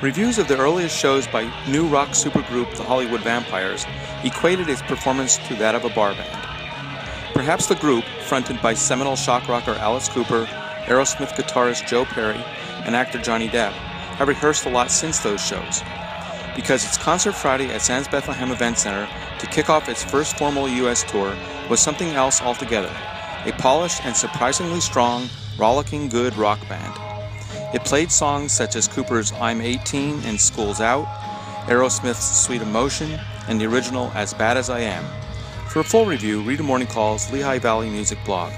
Reviews of the earliest shows by new rock supergroup the Hollywood Vampires equated its performance to that of a bar band. Perhaps the group, fronted by seminal shock rocker Alice Cooper, Aerosmith guitarist Joe Perry, and actor Johnny Depp, have rehearsed a lot since those shows. Because its Concert Friday at Sands Bethlehem Event Center to kick off its first formal U.S. tour was something else altogether a polished and surprisingly strong, rollicking good rock band. It played songs such as Cooper's I'm 18 and School's Out, Aerosmith's Sweet Emotion, and the original As Bad as I Am. For a full review, read a Morning Call's Lehigh Valley Music blog.